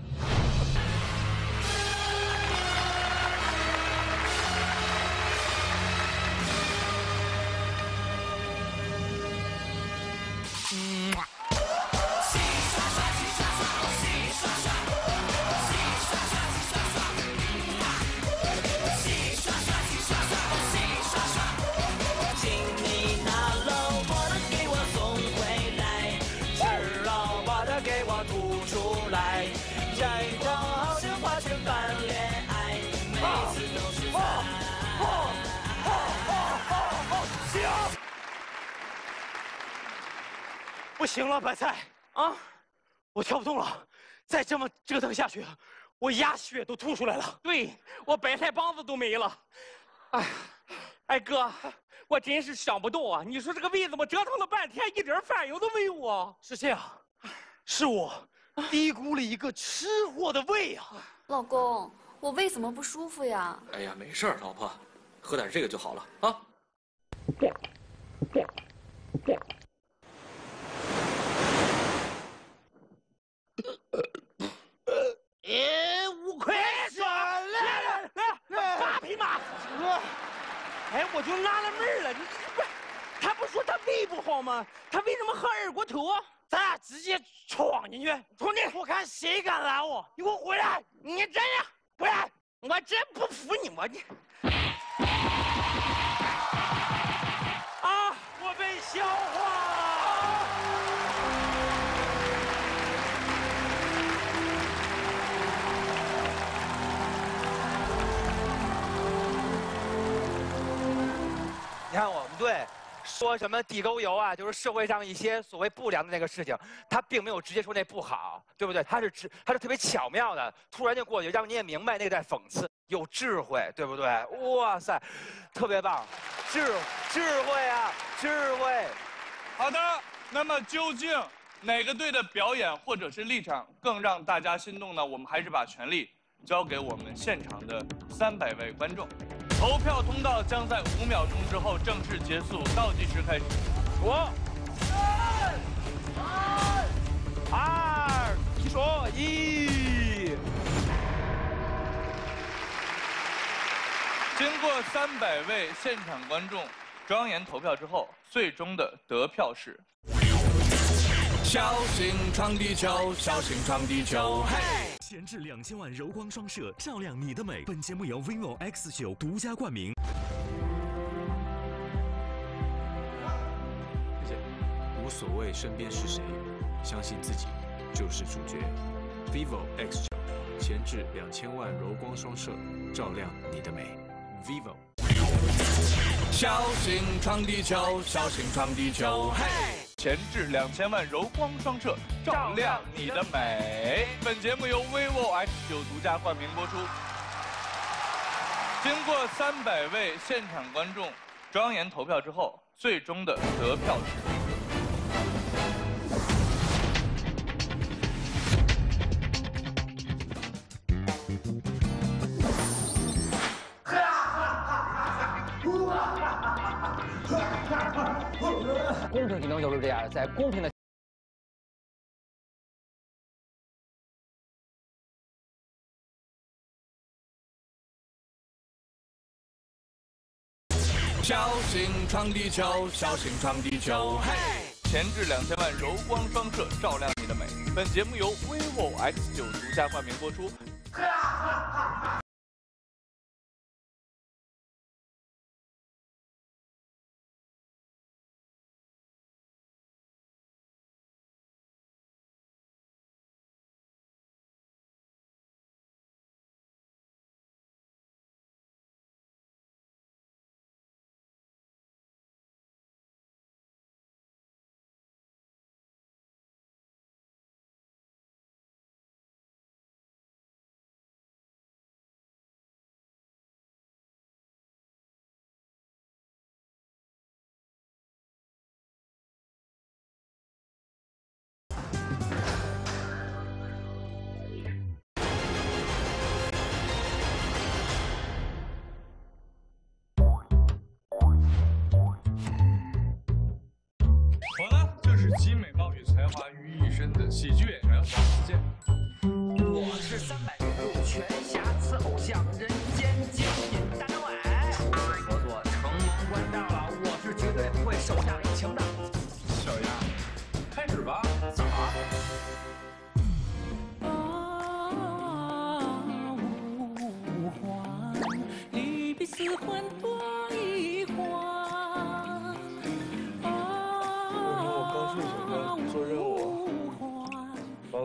行了，白菜啊，我跳不动了，再这么折腾下去，我鸭血都吐出来了。对我白菜帮子都没了。哎，哎哥，我真是想不动啊！你说这个胃怎么折腾了半天一点反应都没有啊？是这样，是我低估了一个吃货的胃啊。老公，我胃怎么不舒服呀？哎呀，没事儿，老婆，喝点这个就好了啊。哎，五块钱，来来来，八匹马。哎，我就纳了闷了，你不是他不说他胃不好吗？他为什么喝二锅头啊？咱俩直接闯进去，闯进，我看谁敢拦我！你给我回来！你这样，回来！我真不服你，我你。啊！我被消化你看我们队说什么地沟油啊，就是社会上一些所谓不良的那个事情，他并没有直接说那不好，对不对？他是直，他是特别巧妙的，突然就过去，让你也明白那在讽刺。有智慧，对不对？哇塞，特别棒，智智慧啊，智慧。好的，那么究竟哪个队的表演或者是立场更让大家心动呢？我们还是把权力交给我们现场的三百位观众。投票通道将在五秒钟之后正式结束，倒计时开始。五、四三、二、一，说一。经过三百位现场观众庄严投票之后，最终的得票是。小心闯地球，小心闯地球，嘿！前置两千万柔光双摄，照亮你的美。本节目由 vivo X 九独家冠名。谢谢。无所谓身边是谁，相信自己就是主角。vivo X 九前置两千万柔光双摄，照亮你的美。vivo。小心闯地球，小心闯地球，嘿！前置两千万柔光双摄，照亮你的美。本节目由 vivo X 九独家冠名播出。经过三百位现场观众庄严投票之后，最终的得票是。公平竞争就是这样，在公平的。小心闯地球，小心闯地球，嘿！前置两千万柔光双摄，照亮你的美。本节目由 vivo X 九独家冠名播出。集美貌与才华于一身的喜剧演员黄子健。我是三百六入全瑕疵偶像，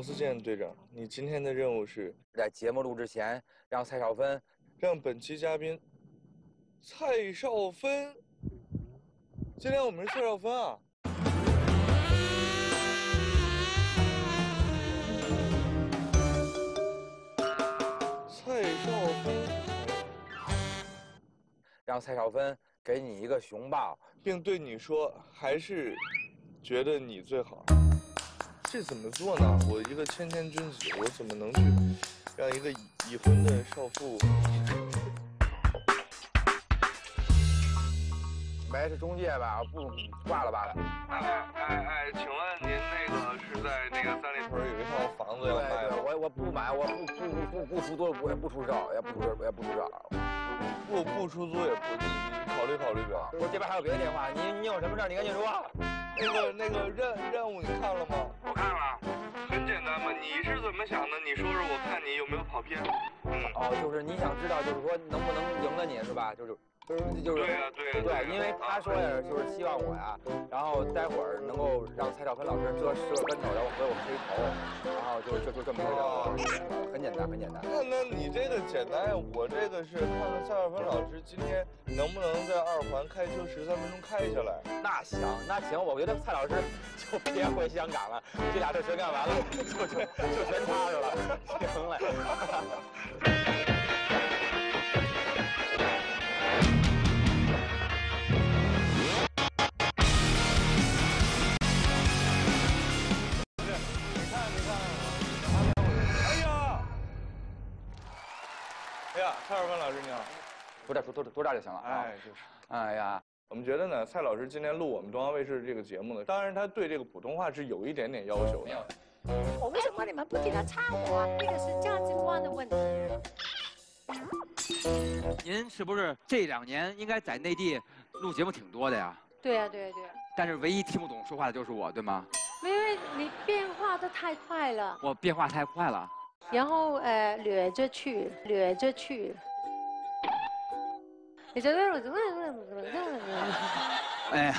王思健队长，你今天的任务是在节目录制前，让蔡少芬让本期嘉宾蔡少芬。今天我们是蔡少芬啊。蔡少芬，让蔡少芬给你一个熊抱，并对你说，还是觉得你最好。这怎么做呢？我一个谦谦君子，我怎么能去让一个已已婚的少妇？没，是中介吧？不挂了吧？哎哎哎，请问您那个是在那个三里屯有一套房子要卖对对，我我不买，我不不不不不出租，我也不出售，也不出也不出售。不不出租也不，你你考虑考虑呗。我这边还有别的电话，你你有什么事儿你赶紧说。那个那个任任务你看了吗？我看了，很简单嘛。你是怎么想的？你说说，我看你有没有跑偏。嗯。哦，就是你想知道，就是说能不能赢了你是吧？就是。就是就是对呀对呀对，因为他说呀，就是希望我呀，然后待会儿能够让蔡少芬老师折十个跟头，然后给我们吹头，然后就就就这么一个任务，很简单很简单。那那你这个简单呀，我这个是看看蔡少芬老师今天能不能在二环开车十三分钟开下来。那行那行，我觉得蔡老师就别回香港了，这俩事全干完了，就就就全踏实了，行嘞。蔡少芬老师你好。多点多多多点就行了啊。哎，就是。哎呀，我们觉得呢，蔡老师今天录我们东方卫视这个节目呢，当然他对这个普通话是有一点点要求的。我为什么你们不听他唱我啊？那个是价值观的问题。您是不是这两年应该在内地录节目挺多的呀？对呀、对呀、对呀、但是唯一听不懂说话的就是我，对吗？因为你变化的太快了，我变化太快了。然后呃掠着去，掠着去。你觉得我怎么样哎呀，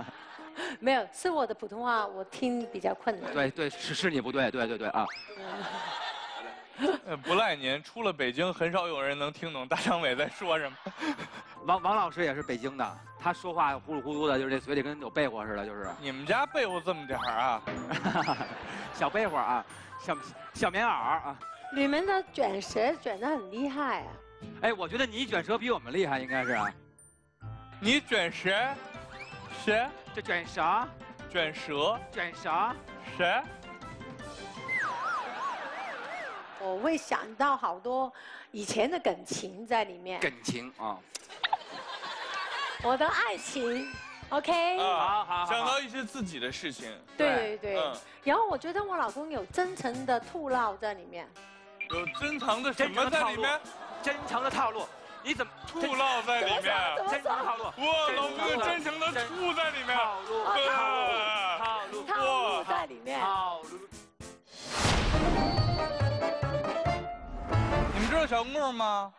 没有？是我的普通话我听比较困难。对对，是是你不对，对对对啊。呃不赖您，出了北京，很少有人能听懂大张伟在说什么。王王老师也是北京的，他说话糊里糊涂的，就是这嘴里跟有被窝似的，就是。你们家被窝这么点儿啊？小被窝啊，小小棉袄啊。你们的卷舌卷得很厉害啊！哎，我觉得你卷舌比我们厉害，应该是。你卷舌？舌？这卷啥？卷舌？卷啥？谁？我会想到好多以前的感情在里面，感情啊。我的爱情，OK。啊，好，想到一些自己的事情。对对对。嗯然后我觉得我老公有真诚的吐露在里面。有珍藏的什么在里面？真诚的套路，你怎么吐露在里面？真诚的套路。哇，老公有真诚的吐在里面。套路，套路，套路在里面。套路。知道小木吗？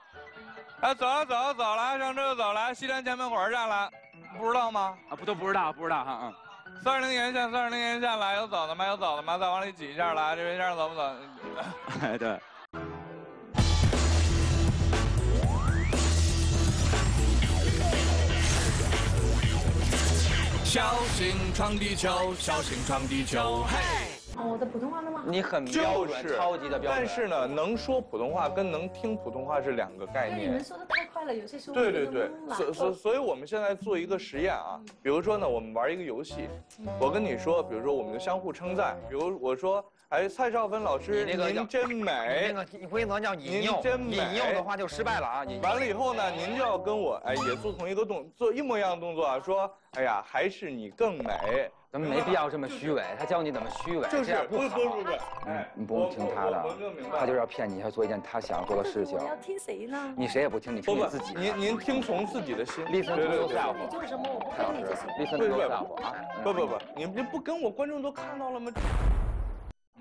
哎，走了走了走了，上车就走了，西单前门火车站了，不知道吗？啊，不都不知道，不知道哈，嗯。三十零沿线，三十零沿线来，有走的吗？有走的吗？再往里挤一下来，这边先生走不走？哎，对。小心闯地球，小心闯地球，嘿！哦，我的普通话那么好。你很标准，超级的标准。但是呢，能说普通话跟能听普通话是两个概念你们。说的太快了，有些时候对对对，所所所以我们现在做一个实验啊，比如说呢，我们玩一个游戏，我跟你说，比如说我们就相互称赞，比如我说，哎，蔡少芬老师，那个您真 美，那个你规则叫引诱，您真美。引诱的话就失败了啊！引诱完了以后呢，您就要跟我哎也做同一个动，做一模一样的动作啊，说，哎呀，还是你更美。咱们没必要这么虚伪，他教你怎么虚伪，就是这样不好。不不不，嗯，你不用听他的他就是要骗你，要做一件他想要做的事情我。要听谁呢？你谁也不听，你不不听你自己，的。您您听从自己的心。Listen 对 to 对 yourself 对你做什么我不蔡老师跟你这些。，listen 不 to 不 yourself 啊！不不不，你们不跟我，观众都看到了吗？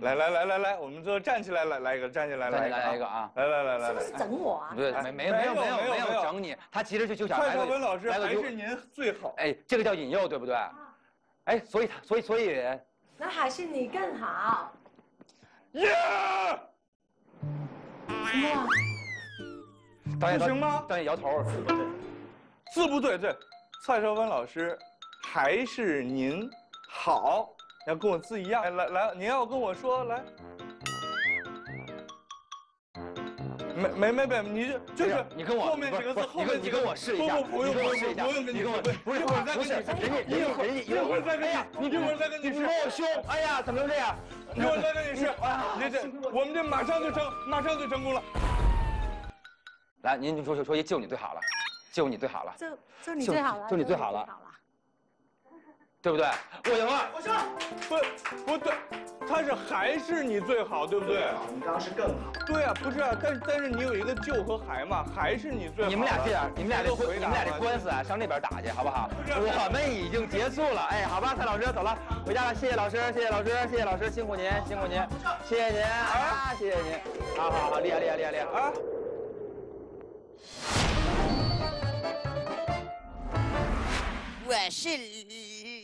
来来来来来，我们就站起来来来一个，站起来再来一个，来一个啊！来来来来来是不是。整我啊？不对，没没没有没有没有整你，他其实就就想蔡来个少芬老师还是您最好。哎，这个叫引诱，对不对？哎，所以他所以所以那还是你更好。耶！什么啊？导演不行吗导演摇头，字不对，对，蔡少芬老师还是您好，要跟我字一样。哎来来，您要跟我说来。没没没没，你就就是哎你跟我后面几个字，后面几个你跟我试一下不不不用不用你跟我试一下不用跟你跟我试不是一会儿再不是跟你一会一会儿再跟你，一会儿再跟你试你摸。我胸，哎呀，怎么能这样？一会儿再跟你试，你这我们这马上就成，马上就成功了。来，您就说说说一就你最好了，就你最好了，就就你最好了，就你最好了，对不对？我赢了。我说，不不对，他是还是你最好，对不对？你刚刚是更好。对啊，不是啊，但但是你有一个就和还嘛，还是你最好。你们俩这样，你们俩这回你们俩这官司啊，上那边打去，好不好？我们已经结束了，哎，好吧，蔡老师走了，回家了，谢谢老师，谢谢老师，谢谢老师，辛苦您，辛苦您，谢谢您啊，谢谢您，好好好，厉害厉害厉害厉害啊！我是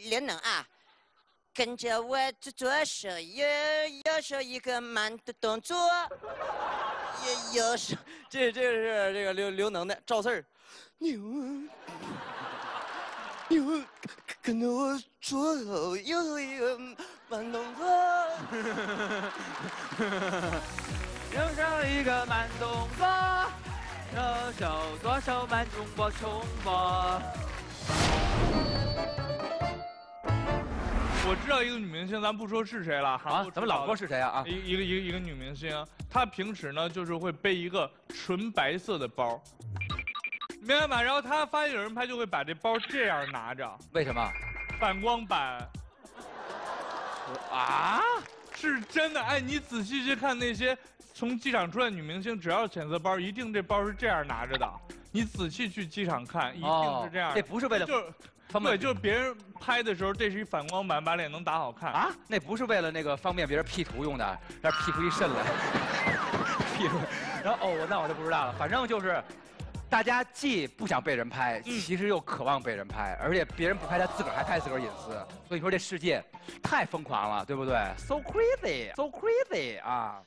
刘能啊，跟着我做左手右右手一个慢的动作，右右手，这这是这个刘刘能的赵四儿，牛牛，跟着我左手右手 一个慢动作。右手一个慢动作，右手左手慢动作重播。我知道一个女明星，咱不说是谁了啊，咱们老说是谁啊啊？一一个一个一个女明星，她平时呢就是会背一个纯白色的包，明白吗？然后她发现有人拍，就会把这包这样拿着，为什么？反光板。啊？是真的？哎，你仔细去看那些从机场出来女明星，只要浅色包，一定这包是这样拿着的。你仔细去机场看，一定是这样。这不是为了就是。对，就是别人拍的时候，这是一反光板，把脸能打好看啊。那不是为了那个方便别人 P 图用的，让 P 出一肾来。P 出，然后哦，那我就不知道了。反正就是，大家既不想被人拍，其实又渴望被人拍，而且别人不拍他自个儿还拍自个儿隐私。所以说这世界太疯狂了，对不对？So crazy，so crazy 啊！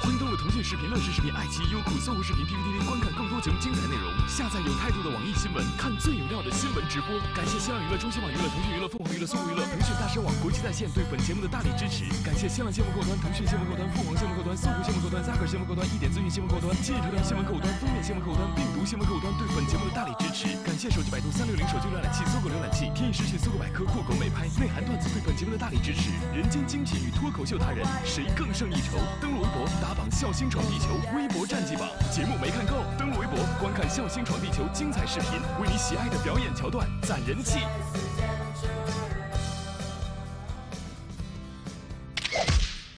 欢迎登录腾讯视频、乐视视频、爱奇艺、优酷、搜狐视频、PPTV 观看更多节目精彩内容。下载有态度的网易新闻，看最有料的新闻直播。感谢新浪娱乐、中新网娱乐、腾讯娱乐、凤凰娱乐、搜狐娱乐、腾讯大神网国际在线对本节目的大力支持。感谢新浪新闻客户端、腾讯新闻客户端、凤凰新闻客户端、搜狐新闻客户端、ZAKER 新闻客户端、一点资讯新闻客户端、今日头条新闻客户端、封面新闻客户端、病毒新闻客户端对本节目的大力支持。感谢手机百度三六零手机浏览器、搜狗浏览器、天翼视讯、搜狗百科、酷狗美拍、内涵段子对本节目的大力支持。人间精品与脱口秀达人，谁更胜一筹？登录微博打榜笑星闯地球，微博战绩榜。节目没看够，登录微观看笑星闯地球精彩视频，为你喜爱的表演桥段攒人气。